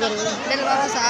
Dalawa sa?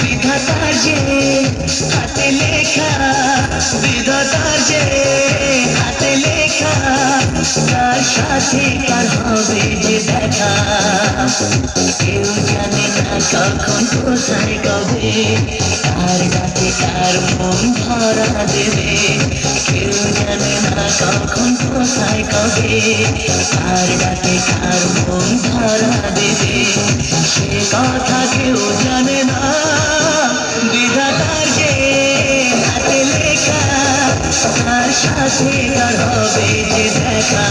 विधाता ये खत लेखा विधाता তার সাথে কার হবে যে দেখা কেউ জানে না কখন কোথায় কবে কার ডাকে কার মন ধরা দেবে কেউ জানে না কখন কোথায় কবে কার ডাকে কার মন ধরা দেবে সে কথা কেউ জানে না তার সাথে আর হবে যে দেখা।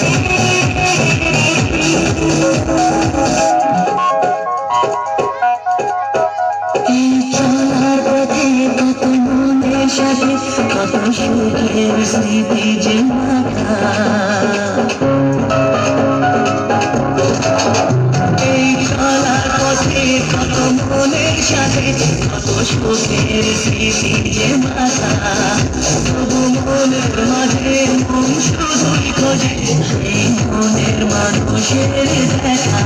এই সাথে কত সুখের স্মৃতি যে এই চলার পথে কত মনের সাথে কত সুখের স্মৃতি যে মনের মাঝে মন খোঁজে মনের মানুষের দেখা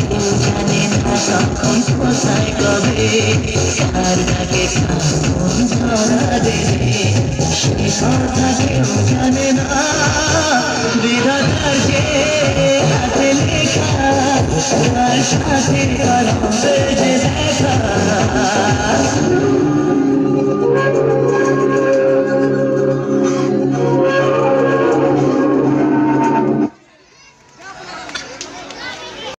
কেউ জানে না কখন কোথায় কবে সাথে